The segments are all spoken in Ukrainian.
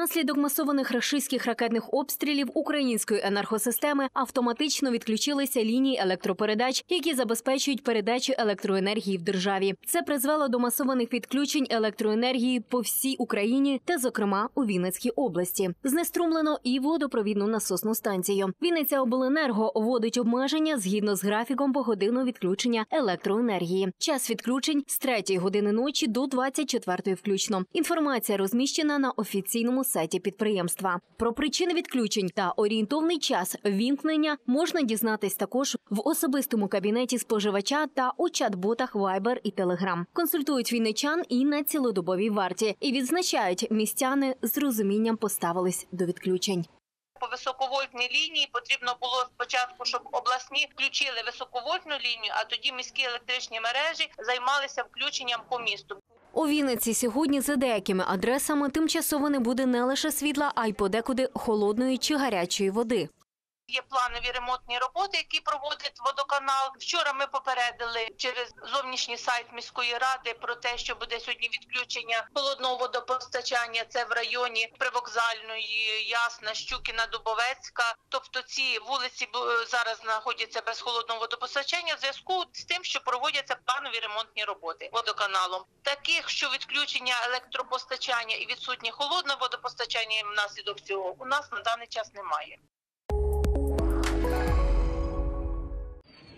Внаслідок масованих рашистських ракетних обстрілів української енергосистеми автоматично відключилися лінії електропередач, які забезпечують передачу електроенергії в державі. Це призвело до масованих відключень електроенергії по всій Україні та, зокрема, у Вінницькій області. Знеструмлено і водопровідну насосну станцію. Вінниця обленерго вводить обмеження згідно з графіком погодинного відключення електроенергії. Час відключень з 3 години ночі до 24 включно. Інформація розміщена на офіційному сайті підприємства. Про причини відключень та орієнтовний час вімкнення можна дізнатись також в особистому кабінеті споживача та у чат-ботах Viber і Telegram. Консультують вінничан і на цілодобовій варті і відзначають, містяни з розумінням поставились до відключень. по високовольтній лінії потрібно було спочатку, щоб обласні включили високовольтну лінію, а тоді міські електричні мережі займалися включенням по місту. У Вінниці сьогодні за деякими адресами тимчасово не буде не лише світла, а й подекуди холодної чи гарячої води. Є планові ремонтні роботи, які проводить водоканал. Вчора ми попередили через зовнішній сайт міської ради про те, що буде сьогодні відключення холодного водопостачання. Це в районі привокзальної, Ясна, Щукіна, Дубовецька. Тобто ці вулиці зараз знаходяться без холодного водопостачання в зв'язку з тим, що проводяться планові ремонтні роботи водоканалом. Таких, що відключення електропостачання і відсутнє холодне водопостачання внаслідок цього у нас на даний час немає.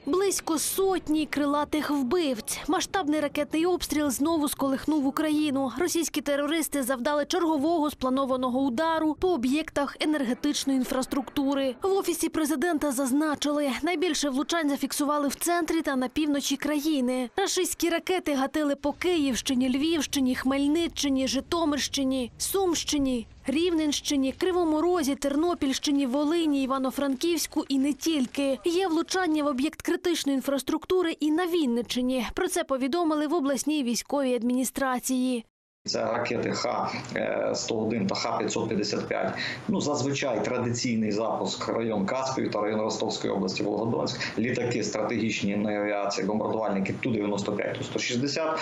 Близько сотні крилатих вбивць. Масштабний ракетний обстріл знову сколихнув Україну. Російські терористи завдали чергового спланованого удару по об'єктах енергетичної інфраструктури. В офісі президента зазначили, найбільше влучань зафіксували в центрі та на півночі країни. Рашистські ракети гатили по Київщині, Львівщині, Хмельниччині, Житомирщині, Сумщині. Рівненщині, Кривому Розі, Тернопільщині, Волині, Івано-Франківську і не тільки. Є влучання в об'єкт критичної інфраструктури і на Вінниччині. Про це повідомили в обласній військовій адміністрації. Це ракети Х-101 та Х-555. Ну, зазвичай традиційний запуск район Каспію та район Ростовської області Волгодонськ. Літаки стратегічні на авіації, бомбардувальники Ту-95, Ту-160.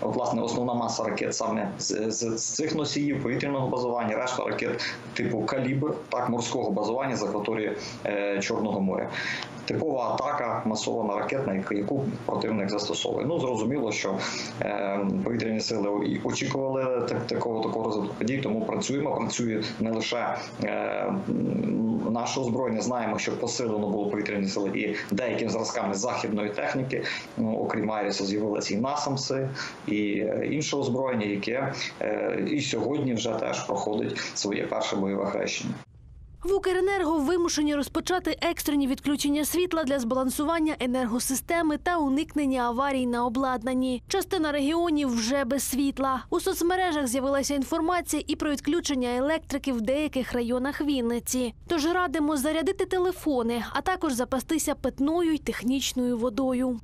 От, власне, основна маса ракет саме з, з, з цих носіїв повітряного базування, решта ракет типу «Калібр», так, морського базування з акваторії е, Чорного моря. Типова атака масована ракетна, яку- противник застосовує. Ну зрозуміло, що е, повітряні сили очікували так, такого такого розвитку подій, тому працюємо. Працює не лише е, наше озброєння. Знаємо, що посилено було повітряні сили і деякими зразками західної техніки. Ну, окрім Айріса, з'явилися і насамси, і е, інше озброєння, яке е, і сьогодні вже теж проходить своє перше бойове хрещення. В Укренерго вимушені розпочати екстрені відключення світла для збалансування енергосистеми та уникнення аварій на обладнанні. Частина регіонів вже без світла. У соцмережах з'явилася інформація і про відключення електрики в деяких районах Вінниці. Тож радимо зарядити телефони, а також запастися питною й технічною водою.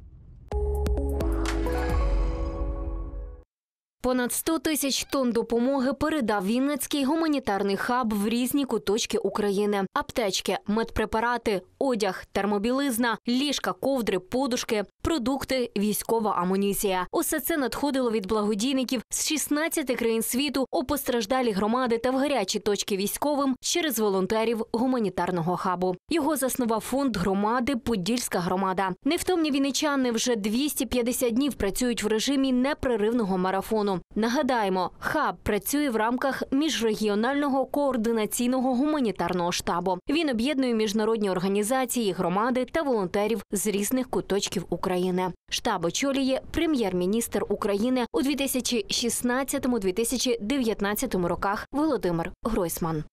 Понад 100 тисяч тонн допомоги передав Вінницький гуманітарний хаб в різні куточки України: аптечки, медпрепарати, одяг, термобілизна, ліжка, ковдри, подушки, продукти, військова амуніція. Усе це надходило від благодійників з 16 країн світу у постраждалі громади та в гарячі точки військовим через волонтерів гуманітарного хабу. Його заснував фонд громади Подільська громада. Невтомні вінничани вже 250 днів працюють в режимі непреривного марафону. Нагадаємо, хаб працює в рамках міжрегіонального координаційного гуманітарного штабу. Він об'єднує міжнародні організації, громади та волонтерів з різних куточків України. Штаб очолює прем'єр-міністр України у 2016-2019 роках Володимир Гройсман.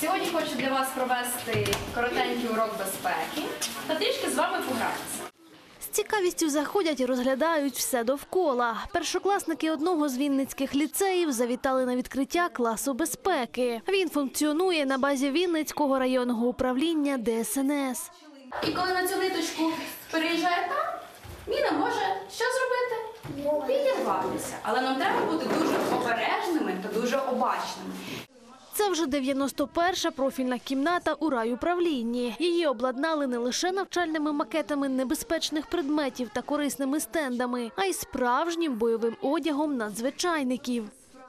Сьогодні хочу для вас провести коротенький урок безпеки та трішки з вами погратися. Цікавістю заходять і розглядають все довкола. Першокласники одного з вінницьких ліцеїв завітали на відкриття класу безпеки. Він функціонує на базі Вінницького районного управління ДСНС. І коли на цю ниточку переїжджає там, міна може що зробити? Підірватися. Але нам треба бути дуже обережними та дуже обачними. Це вже 91-ша профільна кімната у райуправлінні. Її обладнали не лише навчальними макетами небезпечних предметів та корисними стендами, а й справжнім бойовим одягом надзвичайників.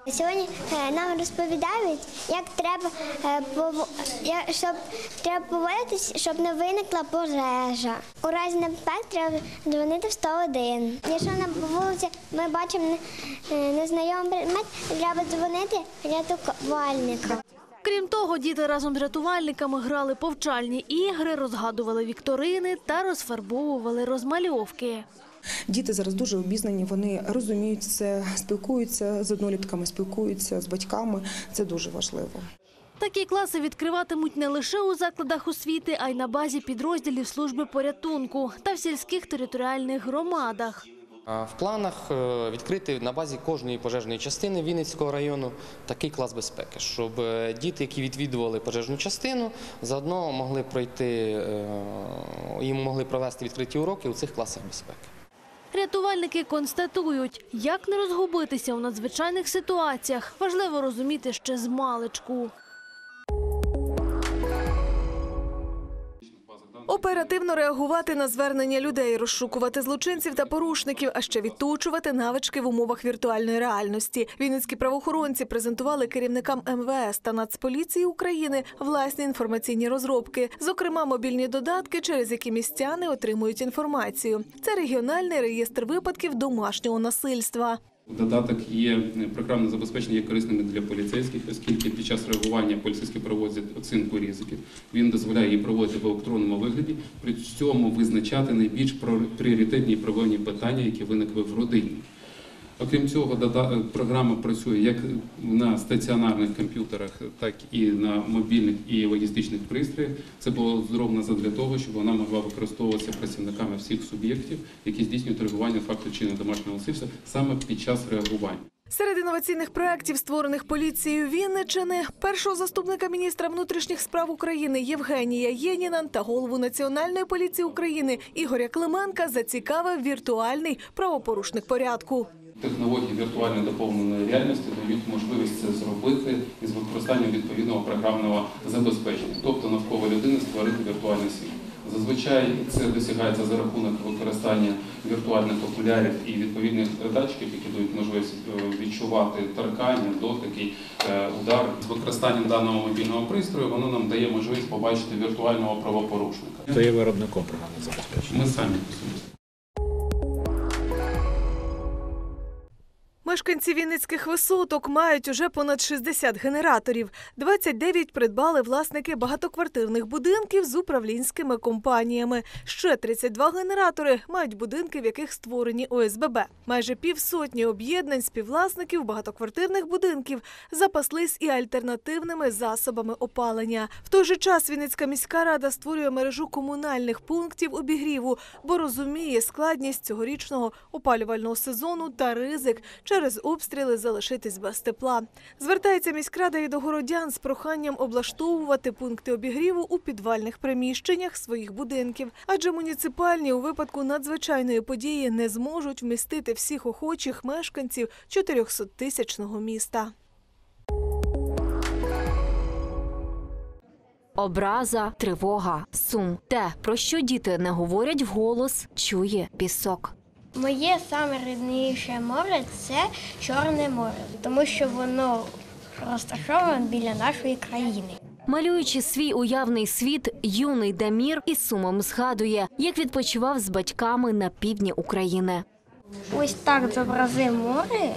Сьогодні е, нам розповідають, як треба е, щоб треба поводитись, щоб не виникла пожежа. У разі небезпеки треба дзвонити в 101. Якщо на вулиці ми бачимо е, незнайомий предмет, треба дзвонити рятувальникам. Крім того, діти разом з рятувальниками грали повчальні ігри, розгадували вікторини та розфарбовували розмальовки. Діти зараз дуже обізнані, вони розуміють це, спілкуються з однолітками, спілкуються з батьками. Це дуже важливо. Такі класи відкриватимуть не лише у закладах освіти, а й на базі підрозділів служби порятунку та в сільських територіальних громадах. В планах е, відкрити на базі кожної пожежної частини Вінницького району такий клас безпеки, щоб е, діти, які відвідували пожежну частину, заодно могли пройти, е, їм могли провести відкриті уроки у цих класах безпеки. Рятувальники констатують, як не розгубитися у надзвичайних ситуаціях, важливо розуміти ще з маличку. Оперативно реагувати на звернення людей, розшукувати злочинців та порушників, а ще відточувати навички в умовах віртуальної реальності. Вінницькі правоохоронці презентували керівникам МВС та Нацполіції України власні інформаційні розробки, зокрема мобільні додатки, через які містяни отримують інформацію. Це регіональний реєстр випадків домашнього насильства. Додаток є програмне забезпечення є корисними для поліцейських, оскільки під час реагування поліцейські проводять оцінку ризиків. Він дозволяє її проводити в електронному вигляді, при цьому визначати найбільш пріоритетні і проблемні питання, які виникли в родині. Окрім цього, дода- програма працює як на стаціонарних комп'ютерах, так і на мобільних і логістичних пристроях. Це було зроблено задля того, щоб вона могла використовуватися працівниками всіх суб'єктів, які здійснюють реагування факту чинення домашнього насильства саме під час реагування. Серед інноваційних проєктів, створених поліцією Вінничини, першого заступника міністра внутрішніх справ України Євгенія Єніна та голову Національної поліції України Ігоря Клименка зацікавив віртуальний правопорушник порядку. Технології віртуальної доповненої реальності дають можливість це зробити із використанням відповідного програмного забезпечення, тобто навколо людини створити віртуальний світ. Зазвичай це досягається за рахунок використання віртуальних окулярів і відповідних датчиків, які дають можливість е, відчувати торкання, дотики, е, удар. З використанням даного мобільного пристрою воно нам дає можливість побачити віртуального правопорушника. Хто є виробником програмного забезпечення? Ми самі Мешканці Вінницьких висоток мають уже понад 60 генераторів. 29 придбали власники багатоквартирних будинків з управлінськими компаніями. Ще 32 генератори мають будинки, в яких створені ОСББ. Майже півсотні об'єднань співвласників багатоквартирних будинків запаслись і альтернативними засобами опалення. В той же час Вінницька міська рада створює мережу комунальних пунктів обігріву, бо розуміє складність цьогорічного опалювального сезону та ризик через обстріли залишитись без тепла. Звертається міськрада і до городян з проханням облаштовувати пункти обігріву у підвальних приміщеннях своїх будинків, адже муніципальні у випадку надзвичайної події не зможуть вмістити всіх охочих мешканців 400-тисячного міста. Образа, тривога, сум. Те, про що діти не говорять вголос, чує пісок. Моє саме рідніше море це Чорне море, тому що воно розташоване біля нашої країни. Малюючи свій уявний світ, юний Дамір із сумом згадує, як відпочивав з батьками на півдні України. Ось так зобразив море,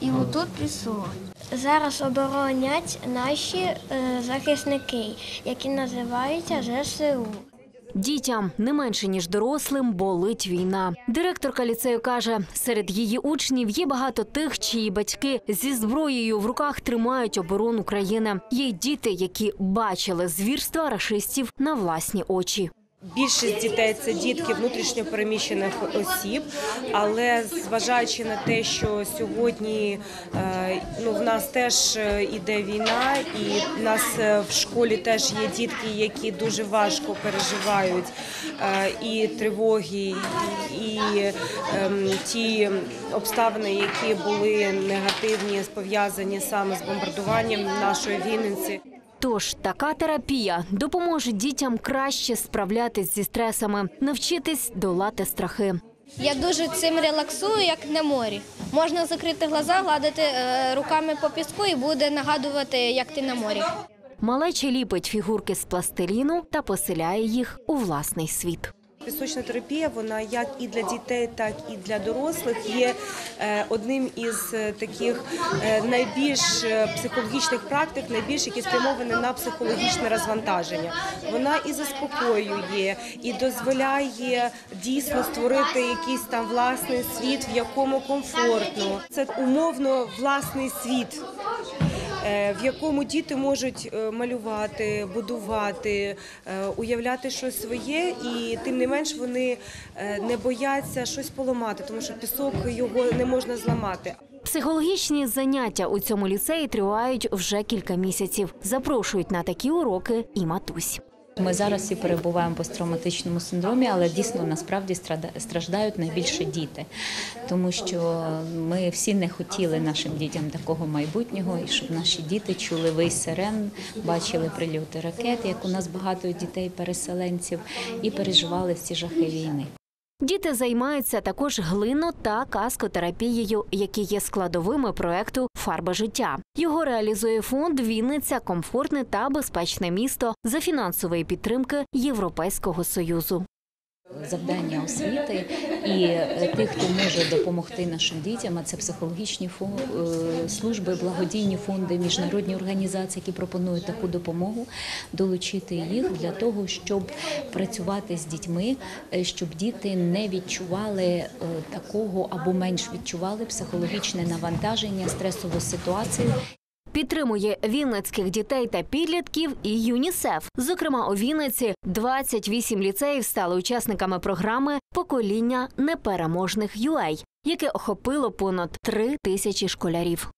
і отут пісок. Зараз оборонять наші е, захисники, які називаються ЗСУ. Дітям не менше ніж дорослим болить війна. Директорка ліцею каже, серед її учнів є багато тих, чиї батьки зі зброєю в руках тримають оборону країни. Є діти, які бачили звірства рашистів на власні очі. Більшість дітей це дітки внутрішньо переміщених осіб, але зважаючи на те, що сьогодні е, ну, в нас теж е, іде війна, і в нас е, в школі теж є дітки, які дуже важко переживають і тривоги, і, і ем, ті обставини, які були негативні, пов'язані саме з бомбардуванням нашої Вінниці. Тож така терапія допоможе дітям краще справлятись зі стресами, навчитись долати страхи. Я дуже цим релаксую, як на морі. Можна закрити глаза, гладити е, руками по піску і буде нагадувати, як ти на морі. Малеча ліпить фігурки з пластиліну та поселяє їх у власний світ. Пісочна терапія, вона як і для дітей, так і для дорослих є е, одним із е, таких е, найбільш психологічних практик, найбільш які спрямовані на психологічне розвантаження. Вона і заспокоює, і дозволяє дійсно створити якийсь там власний світ, в якому комфортно. Це умовно власний світ. Е, В якому діти можуть е, малювати, будувати, е, уявляти щось своє, і тим не менш вони не бояться щось поламати, тому що пісок його не можна зламати. Психологічні заняття у цьому ліцеї тривають вже кілька місяців. Запрошують на такі уроки і матусь. Ми зараз всі перебуваємо в посттравматичному синдромі, але дійсно насправді страждають найбільше діти, тому що ми всі не хотіли нашим дітям такого майбутнього, і щоб наші діти чули вий сирен, бачили прильоти ракет, як у нас багато дітей-переселенців, і переживали всі жахи війни. Діти займаються також глино та каскотерапією, які є складовими проекту Фарба життя. Його реалізує фонд Вінниця комфортне та безпечне місто за фінансової підтримки Європейського союзу. Завдання освіти і е, тих, хто може допомогти нашим дітям, а це психологічні е, служби, благодійні фонди, міжнародні організації, які пропонують таку допомогу, долучити їх для того, щоб працювати з дітьми, е, щоб діти не відчували такого або менш відчували психологічне навантаження, стресову ситуацію. Підтримує вінницьких дітей та підлітків і ЮНІСЕФ. Зокрема, у Вінниці 28 ліцеїв стали учасниками програми Покоління непереможних ЮЕЙ, яке охопило понад три тисячі школярів.